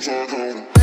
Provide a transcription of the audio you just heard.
upside down.